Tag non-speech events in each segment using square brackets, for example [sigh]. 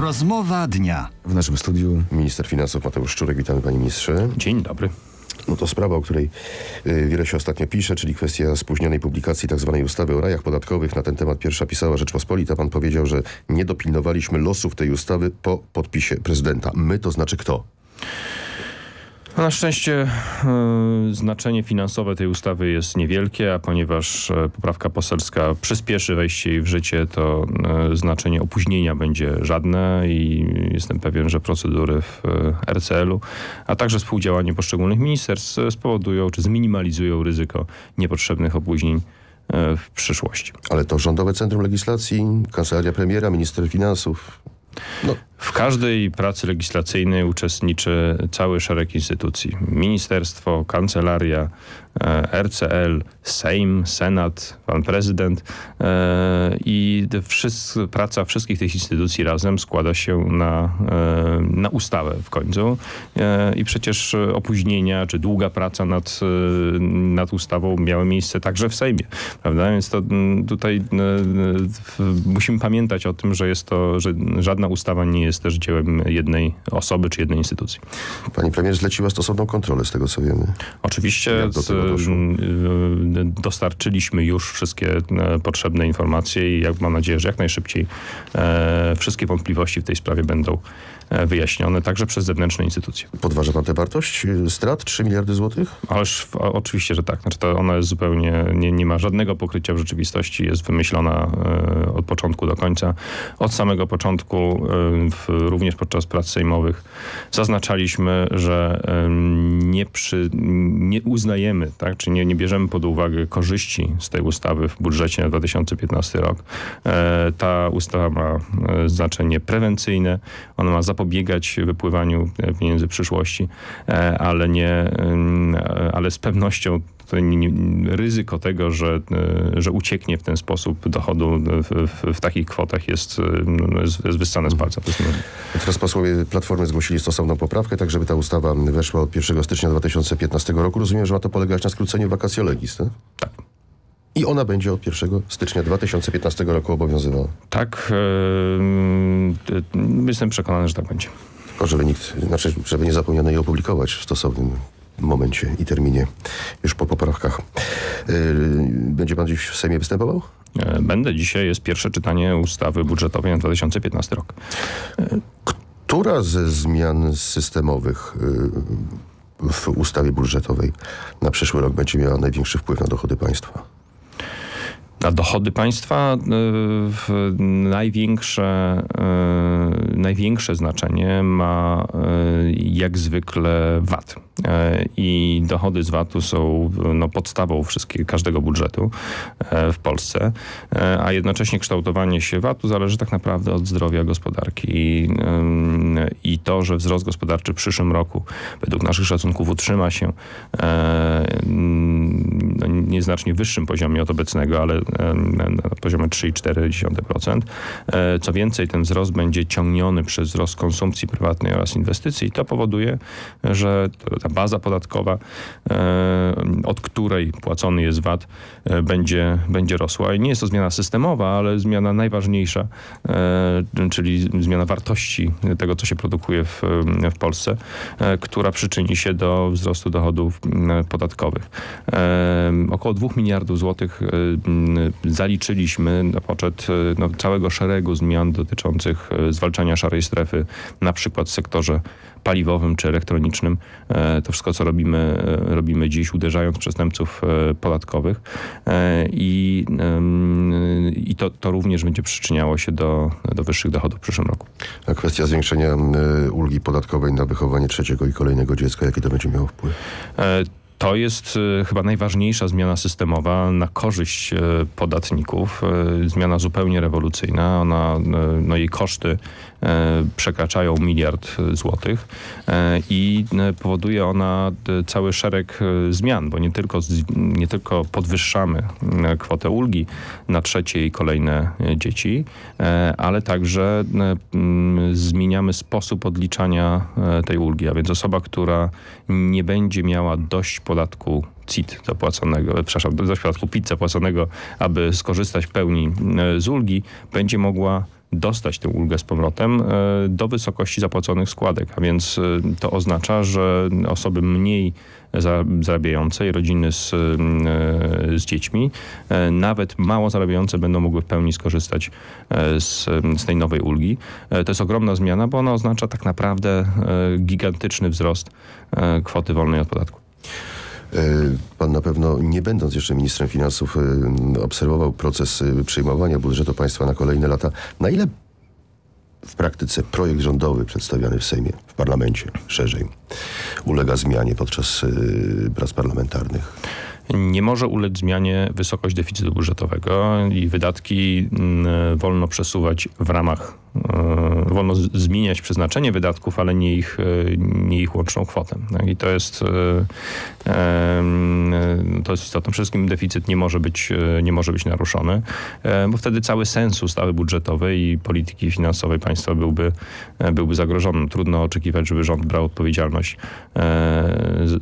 Rozmowa dnia. W naszym studiu Minister finansów Mateusz Szczurek, witamy panie ministrze. Dzień dobry. No to sprawa, o której y, wiele się ostatnio pisze, czyli kwestia spóźnionej publikacji tzw. ustawy o rajach podatkowych. Na ten temat pierwsza pisała Rzeczpospolita. Pan powiedział, że nie dopilnowaliśmy losów tej ustawy po podpisie prezydenta. My to znaczy kto? Na szczęście e, znaczenie finansowe tej ustawy jest niewielkie, a ponieważ e, poprawka poselska przyspieszy wejście jej w życie, to e, znaczenie opóźnienia będzie żadne i jestem pewien, że procedury w RCL-u, a także współdziałanie poszczególnych ministerstw spowodują czy zminimalizują ryzyko niepotrzebnych opóźnień w przyszłości. Ale to Rządowe Centrum Legislacji, Kancelaria Premiera, Minister Finansów. No, W każdej pracy legislacyjnej uczestniczy cały szereg instytucji. Ministerstwo, kancelaria, e, RCL, Sejm, Senat, pan prezydent e, i te wszys- praca wszystkich tych instytucji razem składa się na, e, na ustawę w końcu. I przecież opóźnienia czy długa praca nad, nad ustawą miały miejsce także w Sejmie, prawda? Więc to mm, tutaj musimy pamiętać o tym, że jest to, że żadna ustawa nie jest też dziełem jednej osoby czy jednej instytucji. pani premier zleciła stosowną kontrolę, z tego co wiemy. Oczywiście do z- y, dostarczyliśmy już wszystkie e, potrzebne informacje i jak mam nadzieję, że jak najszybciej e, wszystkie wątpliwości w tej sprawie będą wyjaśnione, także przez zewnętrzne instytucje. Podważa pan tę wartość y, strat? 3 miliardy złotych? Ależ oczywiście, że tak. Znaczy to ona jest zupełnie, nie, nie ma żadnego pokrycia w rzeczywistości, jest wymyślona e, od początku do końca. Od samego początku, e, w, również podczas prac sejmowych, zaznaczaliśmy, że e, nie, przy, nie uznajemy, tak, czy nie, nie bierzemy pod uwagę korzyści z tej ustawy w budżecie na 2015 rok. E, ta ustawa ma e, znaczenie prewencyjne, ona ma zapobiegać wypływaniu e, pieniędzy w przyszłości, e, ale nie, e, ale z pewnością ryzyko tego, że, że ucieknie w ten sposób dochodu w, w, w takich kwotach jest, jest, jest wyssane z palca. Teraz posłowie Platformy zgłosili stosowną poprawkę, tak żeby ta ustawa weszła od 1 stycznia 2015 roku. Rozumiem, że ma to polegać na skróceniu vacatio legis, tak? Tak. I ona będzie od 1 stycznia 2015 roku obowiązywała. Tak, e, jestem przekonany, że tak będzie. Tylko żeby nikt, znaczy, żeby nie zapomniano jej opublikować w stosownym momencie i terminie już po poprawkach. Yy, będzie pan dziś w Sejmie występował? E, Będę. Dzisiaj jest pierwsze czytanie ustawy budżetowej na 2015 rok. Która ze zmian systemowych yy, w ustawie budżetowej na przyszły rok będzie miała największy wpływ na dochody państwa? Na dochody państwa y, w największe, y, największe znaczenie ma y, jak zwykle VAT. I dochody z VAT-u są no, podstawą wszystkiego, każdego budżetu w Polsce, a jednocześnie kształtowanie się VAT-u zależy tak naprawdę od zdrowia gospodarki. I, I to, że wzrost gospodarczy w przyszłym roku według naszych szacunków utrzyma się e, mm, no, nieznacznie wyższym poziomie od obecnego, ale e, na poziomie 3,4%. E, Co więcej, ten wzrost będzie ciągniony przez wzrost konsumpcji prywatnej oraz inwestycji. To powoduje, że ta baza podatkowa, e, od której płacony jest VAT, będzie, będzie rosła. I nie jest to zmiana systemowa, ale zmiana najważniejsza, czyli zmiana wartości tego, co się produkuje w, w Polsce, która przyczyni się do wzrostu dochodów podatkowych. E, Około 2 miliardów złotych e, zaliczyliśmy na poczet e, no, całego szeregu zmian dotyczących e, zwalczania szarej strefy, na przykład w sektorze paliwowym czy elektronicznym. To wszystko, co robimy, robimy dziś, uderzając przestępców podatkowych. I, i to, to również będzie przyczyniało się do, do wyższych dochodów w przyszłym roku. A kwestia zwiększenia ulgi podatkowej na wychowanie trzeciego i kolejnego dziecka, jaki to będzie miało wpływ? To jest e, chyba najważniejsza zmiana systemowa na korzyść e, podatników. E, Zmiana zupełnie rewolucyjna. Ona, no jej koszty przekraczają miliard e, złotych e, i e, powoduje ona e, cały szereg e, zmian, bo nie tylko, nie tylko podwyższamy e, kwotę ulgi na trzecie i kolejne e, dzieci, e, ale także e, zmieniamy sposób odliczania e, tej ulgi, a więc osoba, która nie będzie miała dość podatku CIT zapłaconego, e, przepraszam, dość podatku PIT zapłaconego, aby skorzystać w pełni e, z ulgi, będzie mogła dostać tę ulgę z powrotem e, do wysokości zapłaconych składek. A więc e, to oznacza, że osoby mniej za- zarabiające rodziny z, e, z dziećmi, nawet mało zarabiające będą mogły w pełni skorzystać z, z tej nowej ulgi. To jest ogromna zmiana, bo ona oznacza tak naprawdę gigantyczny wzrost kwoty wolnej od podatku. E, Pan na pewno, nie będąc jeszcze ministrem finansów, e, obserwował proces e, przyjmowania budżetu państwa na kolejne lata. Na ile w praktyce projekt rządowy przedstawiany w Sejmie, w parlamencie szerzej, ulega zmianie podczas prac parlamentarnych? Nie może ulec zmianie wysokość deficytu budżetowego i wydatki mm, wolno przesuwać w ramach, e, wolno zmieniać przeznaczenie wydatków, ale nie ich, e, nie ich łączną kwotę. Tak? I to jest, e, to jest istotne. Wszystkim deficyt nie może być, nie może być naruszony, bo wtedy cały sens ustawy budżetowej i polityki finansowej państwa byłby, byłby zagrożony. Trudno oczekiwać, żeby rząd brał odpowiedzialność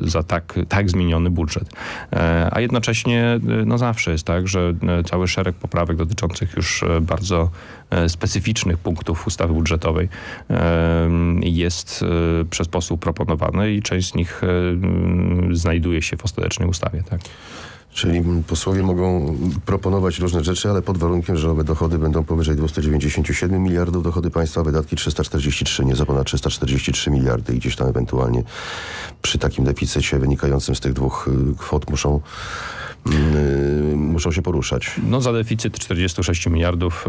za tak, tak zmieniony budżet. A jednocześnie e, no zawsze jest tak, że e, cały szereg poprawek dotyczących już e, bardzo specyficznych punktów ustawy budżetowej jest przez posłów proponowany i część z nich znajduje się w ostatecznej ustawie. Tak? Czyli posłowie mogą proponować różne rzeczy, ale pod warunkiem, że owe dochody będą powyżej 297 miliardów, dochody państwa, wydatki 343, nie za ponad 343 miliardy i gdzieś tam ewentualnie przy takim deficycie wynikającym z tych dwóch y, kwot muszą, muszą się poruszać. No za deficyt 46 miliardów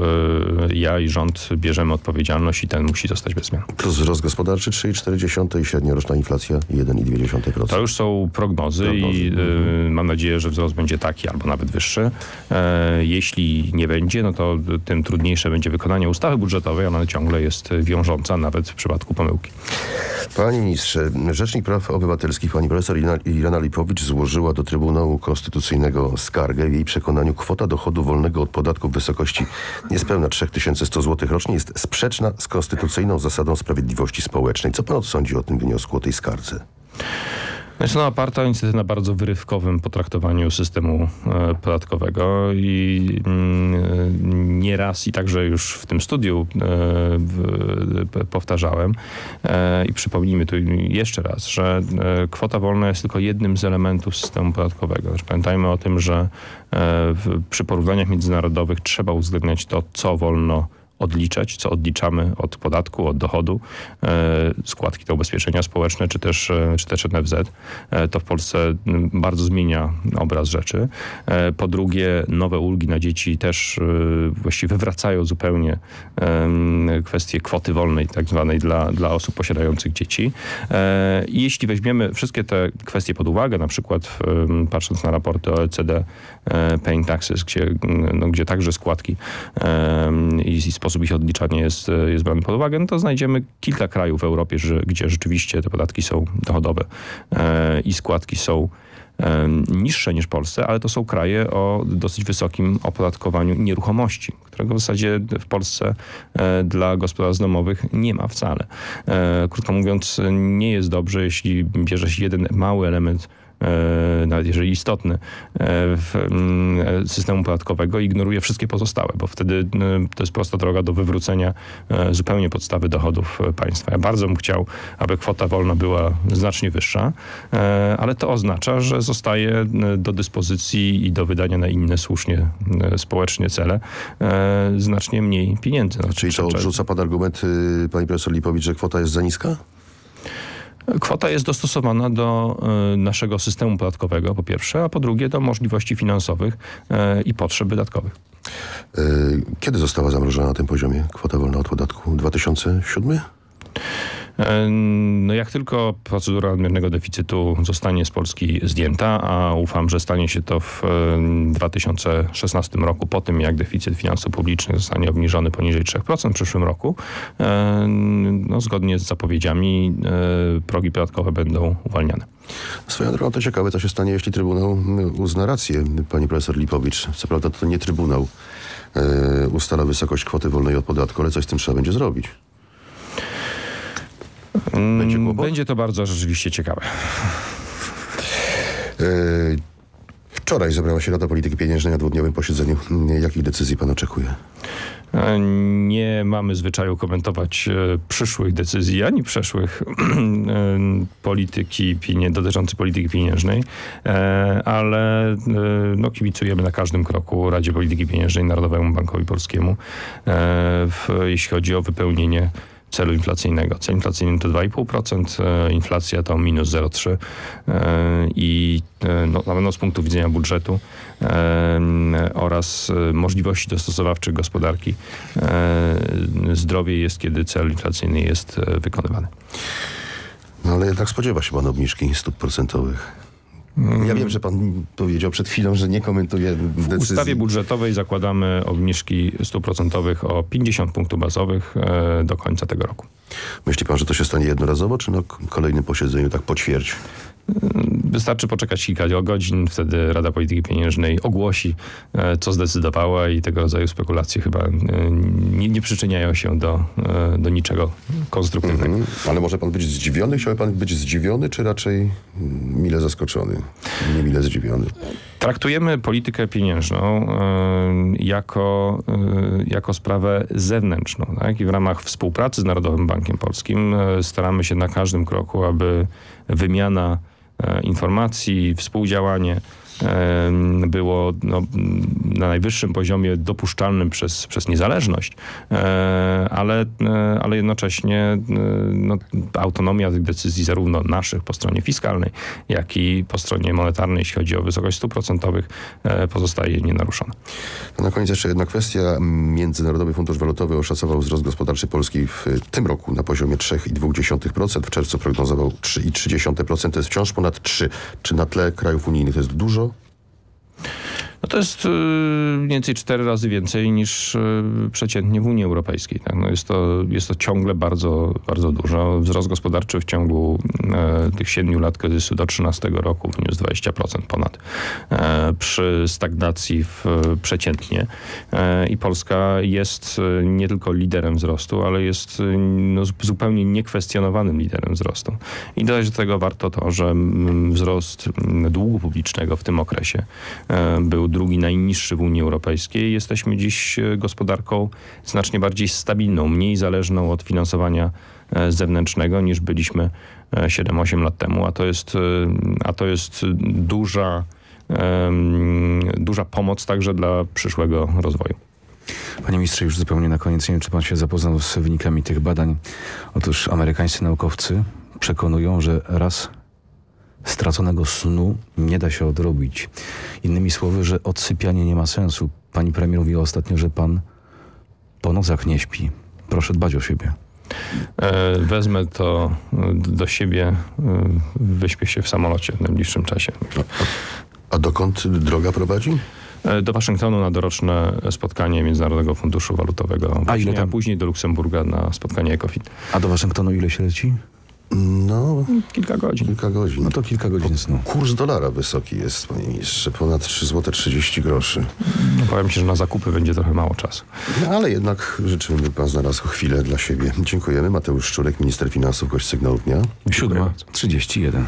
e, ja i rząd bierzemy odpowiedzialność i ten musi zostać bez zmian. Plus wzrost gospodarczy 3,4 i średnioroczna inflacja 1,2%. To już są prognozy, Prognozy, i mhm. e, mam nadzieję, że wzrost będzie taki albo nawet wyższy. E, jeśli nie będzie, no to tym trudniejsze będzie wykonanie ustawy budżetowej. Ona ciągle jest wiążąca nawet w przypadku pomyłki. Panie ministrze, Rzecznik Praw Obywatelskich pani profesor Irena Lipowicz złożyła do Trybunału Konstytucyjnego skargę. W jej przekonaniu kwota dochodu wolnego od podatku w wysokości niespełna 3100 zł rocznie jest sprzeczna z konstytucyjną zasadą sprawiedliwości społecznej. Co pan sądzi o tym wniosku, o tej skardze? Jest ona oparta niestety na bardzo wyrywkowym potraktowaniu systemu e, podatkowego i mm, nieraz i także już w tym studiu e, powtarzałem e, i przypomnijmy tu jeszcze raz, że e, kwota wolna jest tylko jednym z elementów systemu podatkowego. Znaczy, pamiętajmy o tym, że e, przy porównaniach międzynarodowych trzeba uwzględniać to, co wolno odliczać, co odliczamy od podatku, od dochodu, e, składki te ubezpieczenia społeczne, czy też, e, czy też NFZ. E, to w Polsce bardzo zmienia obraz rzeczy. Po drugie, nowe ulgi na dzieci też właściwie wywracają zupełnie kwestię kwoty wolnej, tak zwanej dla, dla osób posiadających dzieci. I jeśli weźmiemy wszystkie te kwestie pod uwagę, na przykład patrząc na raporty OECD Paying Taxes, gdzie, no, gdzie także składki i, i sposób ich odliczania jest, e, jest brany pod uwagę, no to znajdziemy kilka krajów w Europie, że, gdzie rzeczywiście te podatki są dochodowe e, i składki są em, niższe niż w Polsce, ale to są kraje o dosyć wysokim opodatkowaniu nieruchomości, którego w zasadzie w Polsce e, dla gospodarstw domowych nie ma wcale. E, Krótko mówiąc, nie jest dobrze, jeśli bierze się jeden mały element e, nawet jeżeli istotny, e, w, mm, systemu podatkowego ignoruje wszystkie pozostałe, bo wtedy e, to jest prosta droga do wywrócenia e, zupełnie podstawy dochodów e, państwa. Ja bardzo bym chciał, aby kwota wolna była znacznie wyższa, e, ale to oznacza, że zostaje e, do dyspozycji i do wydania na inne słusznie e, społecznie cele e, znacznie mniej pieniędzy. No, Czyli to odrzuca pan argument y, pani profesor Lipowicz, że kwota jest za niska? Kwota jest dostosowana do e, naszego systemu podatkowego, po pierwsze, a po drugie do możliwości finansowych e, i potrzeb wydatkowych. Y, Kiedy została zamrożona na tym poziomie kwota wolna od podatku? 2007? E, No jak tylko procedura nadmiernego deficytu zostanie z Polski zdjęta, a ufam, że stanie się to w e, 2016 roku, po tym jak deficyt finansów publicznych zostanie obniżony poniżej 3% w przyszłym roku, e, no, zgodnie z zapowiedziami e, progi podatkowe będą uwalniane. Swoją drogą to ciekawe, co się stanie, jeśli Trybunał uzna rację pani profesor Lipowicz. Co prawda to nie Trybunał ustala wysokość kwoty wolnej od podatku, ale coś z tym trzeba będzie zrobić. Będzie kłopot? Będzie to bardzo rzeczywiście ciekawe. Y, Wczoraj zebrała się Rada Polityki Pieniężnej na dwudniowym posiedzeniu. Jakich decyzji pan oczekuje? E, Nie mamy zwyczaju komentować e, przyszłych decyzji, ani przeszłych [clears throat] e, polityki dotyczącej polityki pieniężnej, e, ale e, no, kibicujemy na każdym kroku Radzie Polityki Pieniężnej Narodowemu Bankowi Polskiemu, e, w, jeśli chodzi o wypełnienie celu inflacyjnego. Cel inflacyjny to 2,5%, e, inflacja to minus 0,3% e, i e, no, na pewno z punktu widzenia budżetu oraz możliwości dostosowawczych gospodarki zdrowie jest, kiedy cel inflacyjny jest wykonywany. No ale jednak spodziewa się pan obniżki stóp procentowych. Ja wiem, że pan powiedział przed chwilą, że nie komentuje W decyzji. ustawie budżetowej zakładamy obniżki stóp procentowych o 50 punktów bazowych e, do końca tego roku. Myśli pan, że to się stanie jednorazowo, czy na kolejnym posiedzeniu tak po ćwierć? Wystarczy poczekać kilka godzin, wtedy Rada Polityki Pieniężnej ogłosi, e, co zdecydowała i tego rodzaju spekulacje chyba e, nie, nie przyczyniają się do, e, do niczego konstruktywnego. Mhm. Ale może pan być zdziwiony? Chciałby pan być zdziwiony, czy raczej mm, mile zaskoczony? Nie mile zdziwiony. Traktujemy politykę pieniężną e, jako, e, jako sprawę zewnętrzną. Tak? I w ramach współpracy z Narodowym Bankiem Polskim e, staramy się na każdym kroku, aby wymiana informacji, współdziałanie było no, na najwyższym poziomie dopuszczalnym przez, przez niezależność, e, ale, e, ale jednocześnie e, no, autonomia tych decyzji zarówno naszych po stronie fiskalnej, jak i po stronie monetarnej, jeśli chodzi o wysokość stóp procentowych, pozostaje nienaruszona. Na koniec jeszcze jedna kwestia. Międzynarodowy Fundusz Walutowy oszacował wzrost gospodarczy Polski w tym roku na poziomie 3,2%. W czerwcu prognozował 3,3%. To jest wciąż ponad 3. Czy na tle krajów unijnych to jest dużo? To jest y, mniej więcej cztery razy więcej niż y, przeciętnie w Unii Europejskiej. Tak? No jest, to, jest to ciągle bardzo, bardzo dużo. Wzrost gospodarczy w ciągu e, tych siedmiu lat kryzysu do 13 roku wyniósł 20% ponad. Przy stagnacji w, przeciętnie. I Polska jest nie tylko liderem wzrostu, ale jest no, zu- zupełnie niekwestionowanym liderem wzrostu. I dodać do tego warto to, że mm, wzrost mm, długu publicznego w tym okresie był drugi najniższy w Unii Europejskiej. Jesteśmy dziś e, gospodarką znacznie bardziej stabilną, mniej zależną od finansowania e, zewnętrznego niż byliśmy e, 7-8 lat temu, a to jest, e, a to jest duża, duża pomoc także dla przyszłego rozwoju. Panie ministrze, już zupełnie na koniec, nie wiem, czy pan się zapoznał z wynikami tych badań. Otóż amerykańscy naukowcy przekonują, że raz straconego snu nie da się odrobić. Innymi słowy, że odsypianie nie ma sensu. Pani premier mówiła ostatnio, że pan po nocach nie śpi. Proszę dbać o siebie. E, Wezmę to e, do siebie, e, wyśpię się w samolocie w najbliższym czasie. A dokąd droga prowadzi? Do Waszyngtonu na doroczne spotkanie Międzynarodowego Funduszu Walutowego, właśnie, ile tam? a później do Luksemburga na spotkanie ECOFIN. A do Waszyngtonu ile się leci? No, Kilka godzin. kilka godzin. No to kilka godzin snu. Kurs dolara wysoki jest, panie ministrze, ponad 3 zł 30 groszy. No, powiem Ci, że na zakupy będzie trochę mało czasu. No, ale jednak życzymy, by pan znalazł chwilę dla siebie. Dziękujemy. Mateusz Szczurek, minister finansów, gość Sygnału Dnia. Siódma, bardzo. 31.